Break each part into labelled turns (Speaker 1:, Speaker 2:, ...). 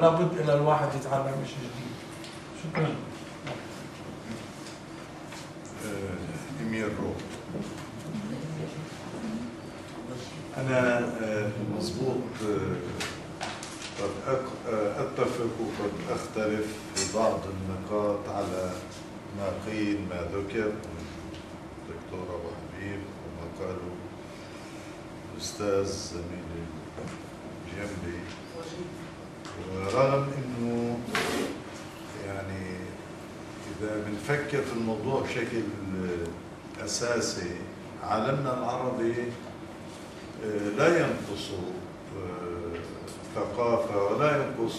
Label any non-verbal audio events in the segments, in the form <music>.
Speaker 1: لابد إلى الواحد يتعلم شيء جديد. شكرا.
Speaker 2: آه، إمير رو. أنا آه، مضبوط آه، قد أتفق وقد أختلف في بعض النقاط على ما قيل ما ذكر. الدكتور أبو حبيب وما قاله الأستاذ زميلي جنبي ورغم إنه يعني إذا بنفكر في الموضوع بشكل أساسي عالمنا العربي آه، لا ينقص آه، ثقافة ولا ينقص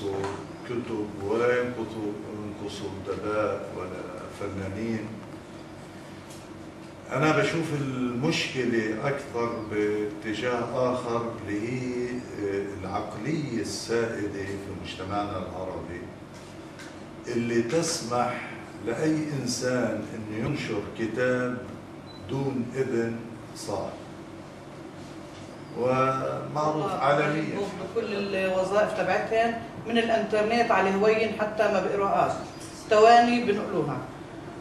Speaker 2: كتب ولا ينقص أدباء ولا فنانين. أنا بشوف المشكلة أكثر باتجاه آخر اللي هي العقلية السائدة في مجتمعنا العربي اللي تسمح لأي إنسان أنه ينشر كتاب دون إذن صاحب ومعروف عالميا.
Speaker 3: بكل الوظائف تبعتهم من الإنترنت على هوين حتى ما بيقروهاش ثواني بنقلوها.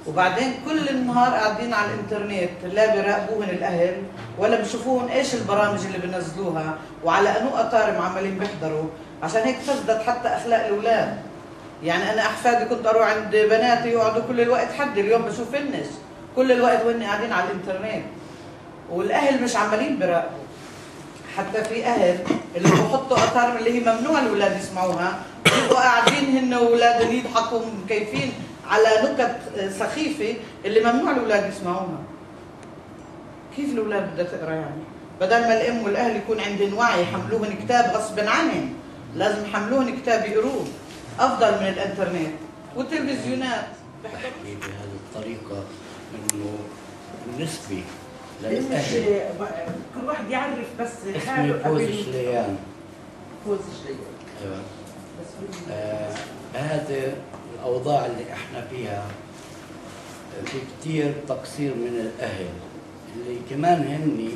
Speaker 3: وبعدين كل النهار قاعدين على الإنترنت لا بيراقبوهن الأهل ولا بيشوفوهن إيش البرامج اللي بنزلوها وعلى أنو اطارم عمالين بيحضروا. عشان هيك فسدت حتى أخلاق الأولاد. يعني أنا أحفادي كنت أروح عند بناتي يقعدوا كل الوقت حد اليوم بشوفنش كل الوقت وهن قاعدين على الإنترنت. والأهل مش عمالين بيراقبوا. حتى في أهل اللي بحطوا اطارم اللي هي ممنوع الأولاد يسمعوها بيبقوا قاعدين هن واولادهم يضحكوا مكيفين على نكت سخيفة اللي ممنوع الأولاد يسمعوها. كيف الأولاد بدها تقرأ يعني؟ بدل ما الأم والأهل يكون عندهم وعي يحملوهن كتاب غصب عنهم. لازم يحملوهن كتاب يقروه. أفضل من الإنترنت والتلفزيونات.
Speaker 4: بحكي بهذه الطريقة
Speaker 5: إنه
Speaker 4: للأهل.
Speaker 5: كل واحد يعرف بس
Speaker 4: اسمي فوز شليان.
Speaker 5: فوز شليان.
Speaker 4: أيوة.
Speaker 5: بس
Speaker 4: آه هذه الأوضاع اللي إحنا فيها آه، في كتير تقصير من الأهل اللي كمان هني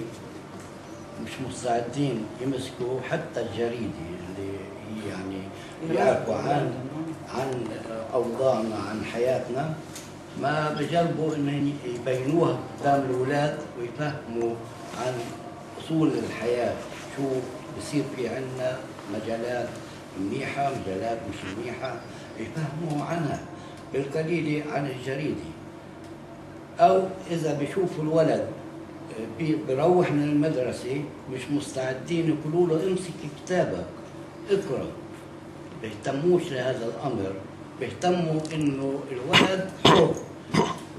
Speaker 4: مش مستعدين يمسكوا حتى الجريدة اللي هي يعني بيحكوا عن عن أوضاعنا عن حياتنا. ما بجربوا انهم يبينوها قدام الأولاد ويفهموا عن أصول الحياة شو بصير في عندنا مجالات. منيحه مجالات مش منيحه يفهموا عنها بالقليل عن الجريده أو إذا بيشوفوا الولد بي- بيروح من المدرسة مش مستعدين يقولوا له امسك كتابك اقرأ. بيهتموش لهذا الأمر بيهتموا إنه الولد حر.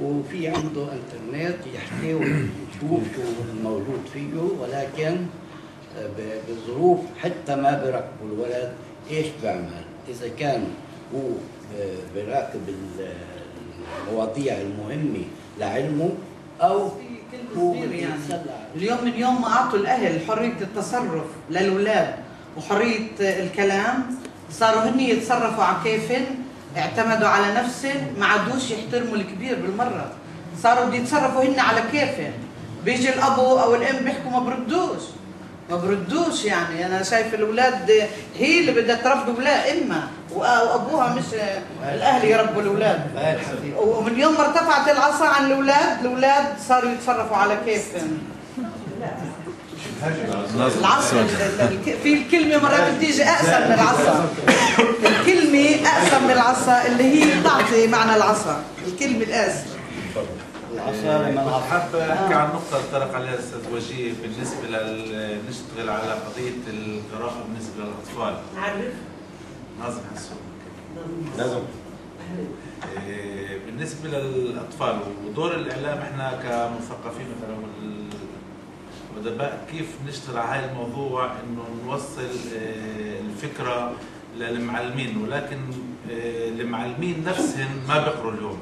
Speaker 4: وفي عنده إنترنت يحكي ويشوف شو الموجود فيه ولكن ب- بظروف حتى ما بيراقبوا الولد. إيش بيعمل؟ إذا كان هو ب- بيراقب ال- المواضيع المهمة لعلمه
Speaker 3: أو
Speaker 4: هو
Speaker 3: يعني. اليوم من يوم ما أعطوا الأهل حرية التصرف للأولاد وحرية الكلام صاروا هن يتصرفوا على كيفن اعتمدوا على نفسهم ما عادوش يحترموا الكبير بالمرة. صاروا بده يتصرفوا هن على كيفن بيجي الأبو أو الأم بيحكوا ما بردوش. ما بردوش يعني. أنا شايف الأولاد هي اللي بدها تربي أولاد امها وأبوها مش الأهل يربوا
Speaker 4: الأولاد.
Speaker 3: ومن يوم ما ارتفعت العصا عن الأولاد الأولاد صاروا يتصرفوا على كيفهم العصا ال- ال- في الكلمة مرات بتيجي أقسم من العصا. الكلمة أقسم من العصا اللي هي بتعطي معنى العصا. الكلمة القاسيه
Speaker 6: حاب أحكي عن نقطة اللي طرق عليها الأستاذ وجيه بالنسبة لل نشتغل على قضية القراءة بالنسبة للأطفال.
Speaker 5: عرف
Speaker 6: ناظم حسون.
Speaker 1: لازم
Speaker 6: إيه، بالنسبة للأطفال ودور الإعلام إحنا كمثقفين مثلا والأدباء كيف نشتغل على هذا الموضوع إنه نوصل إيه، الفكرة للمعلمين ولكن إيه، المعلمين نفسهم ما بيقروا اليوم.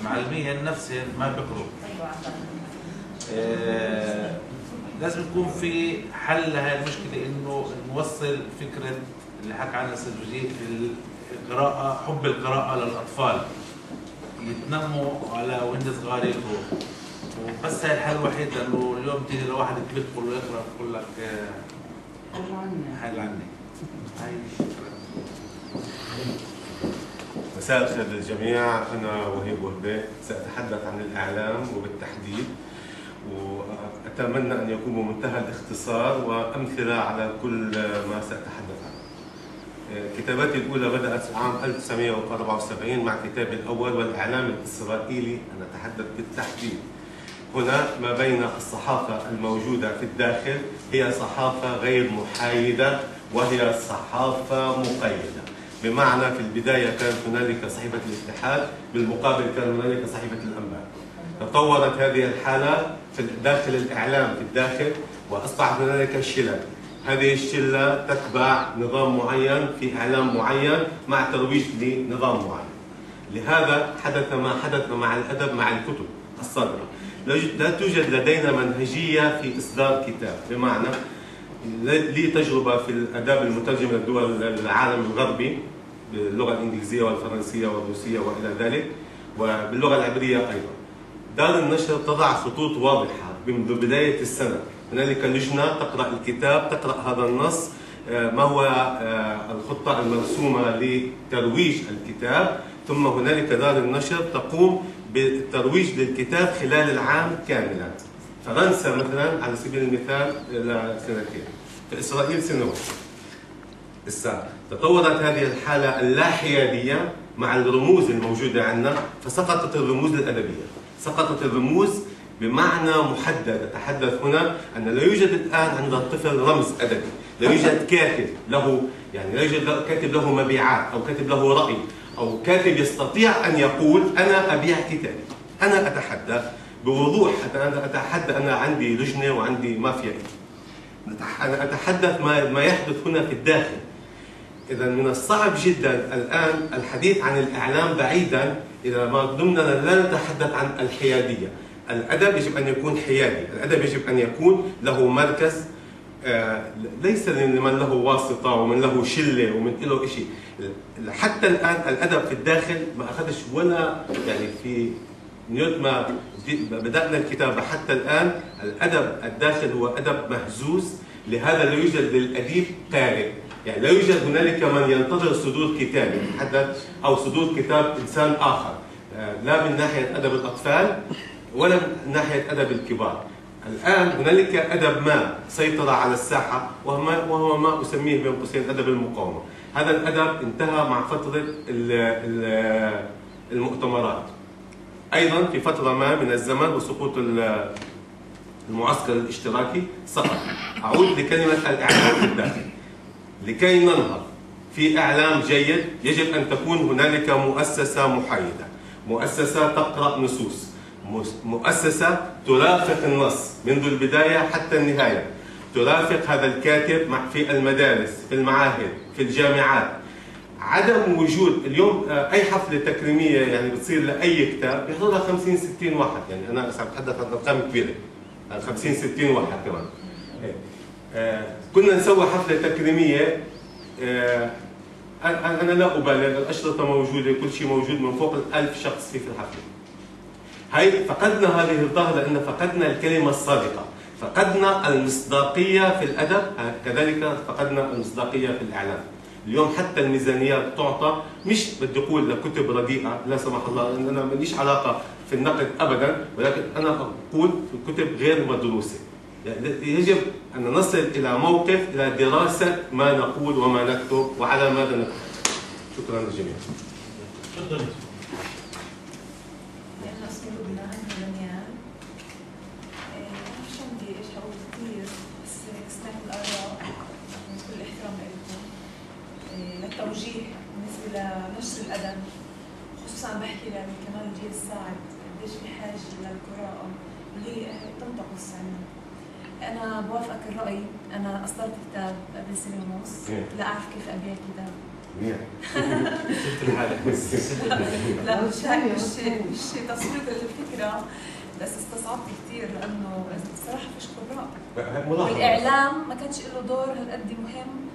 Speaker 6: المعلمين نفسهم ما بيقروا. آه، لازم يكون في حل لهي المشكلة إنه نوصل فكرة اللي حكى عنها الاستاذ وجيه القراءة حب القراءة للأطفال. يتنموا على وهن صغار يقروا وبس هي الحل الوحيد لأنه اليوم تيجي لواحد له اقرا بقول لك آه، حل عني. هاي شكرا
Speaker 7: مساء الخير للجميع أنا وهيب وهبة سأتحدث عن الإعلام وبالتحديد وأتمنى أن يكون بمنتهى الاختصار وأمثلة على كل ما سأتحدث عنه. كتاباتي الأولى بدأت عام 1974 مع كتابي الأول والإعلام الإسرائيلي. أنا أتحدث بالتحديد. هنا ما بين الصحافة الموجودة في الداخل هي صحافة غير محايدة وهي صحافة مقيدة. بمعنى في البداية كانت هنالك صحيفة الاتحاد بالمقابل كان هنالك صحيفة الأنباء. تطورت هذه الحالة في داخل الإعلام في الداخل وأصبحت هنالك شلل هذه الشلة تتبع نظام معين في إعلام معين مع ترويج لنظام معين. لهذا حدث ما حدث مع الأدب مع الكتب الصادرة. لا توجد لدينا منهجية في إصدار كتاب. بمعنى لي تجربة في الآداب المترجمة لدول العالم الغربي باللغة الإنجليزية والفرنسية والروسية وإلى ذلك وباللغة العبرية أيضا. دار النشر تضع خطوط واضحة منذ بداية السنة. هنالك لجنة تقرأ الكتاب تقرأ هذا النص آه، ما هو آه، الخطة المرسومة لترويج الكتاب. ثم هنالك دار النشر تقوم بالترويج للكتاب خلال العام كاملا. فرنسا مثلا على سبيل المثال سنتين في إسرائيل سنوات الساعة. تطورت هذه الحالة اللاحيادية مع الرموز الموجودة عندنا فسقطت الرموز الأدبية. سقطت الرموز بمعنى محدد. أتحدث هنا أن لا يوجد الآن عند الطفل رمز أدبي. لا يوجد كاتب له يعني لا يوجد كاتب له مبيعات أو كاتب له رأي أو كاتب يستطيع أن يقول أنا أبيع كتابي. أنا أتحدى بوضوح. أنا أتحدى أنا عندي لجنة وعندي مافيا. أنا أتحدث ما ما يحدث هنا في الداخل. إذا من الصعب جدا الآن الحديث عن الإعلام بعيدا إذا ما دمنا لا نتحدث عن الحيادية. الأدب يجب أن يكون حيادي. الأدب يجب أن يكون له مركز آه، ليس لمن له واسطة ومن له شلة ومن له شيء حتى الآن الأدب في الداخل ما أخذش ولا يعني في نيوت ما بدأنا الكتابة. حتى الآن الأدب الداخل هو أدب مهزوز. لهذا لا يوجد للأديب قارئ. يعني لا يوجد هنالك من ينتظر صدور كتاب يتحدث أو صدور كتاب إنسان آخر. آه، لا من ناحية أدب الأطفال ولا من ناحية أدب الكبار. الآن هنالك أدب ما سيطر على الساحة وهو ما أسميه بين قوسين أدب المقاومة. هذا الأدب انتهى مع فترة المؤتمرات. أيضا في فترة ما من الزمن وسقوط المعسكر الاشتراكي سقط. أعود لكلمة الإعلام في الداخل لكي ننهض في إعلام جيد يجب أن تكون هنالك مؤسسة محايدة مؤسسة تقرأ نصوص مؤسسة ترافق النص منذ البداية حتى النهاية. ترافق هذا الكاتب في المدارس في المعاهد في الجامعات. عدم وجود اليوم آه، أي حفلة تكريمية يعني بتصير لأي كتاب بيحضرها 50 60 واحد. يعني أنا عم بتحدث عن أرقام كبيرة 50 60 واحد كمان. آه، كنا نسوي حفلة تكريمية آه، أنا لا أبالغ الأشرطة موجودة كل شيء موجود من فوق ال1000 شخص في الحفلة. هي فقدنا هذه الظاهرة لأن فقدنا الكلمة الصادقة فقدنا المصداقية في الأدب كذلك فقدنا المصداقية في الإعلام. اليوم حتى الميزانيات تعطى. مش بدي أقول لكتب رديئة لا سمح الله ان أنا ماليش علاقة في النقد ابدا ولكن أنا أقول كتب غير مدروسة. يعني يجب أن نصل إلى موقف إلى دراسة ما نقول وما نكتب وعلى ماذا نكتب. شكرا للجميع تفضل
Speaker 8: توجيه بالنسبة لنشر الادب بحكي يعني كمان الجيل الساعد قديش بحاجه للقراءة اللي هي تنتقص عنا أنا بوافقك الرأي. أنا أصدرت كتاب قبل سنه ونص لا اعرف كيف أبيع كتاب. <laughs> <laughs> لا مش مش مش تصوير الفكرة. بس استصعبت كثير لأنه الصراحه فيش قراء والإعلام ما كانش له دور هالقد مهم.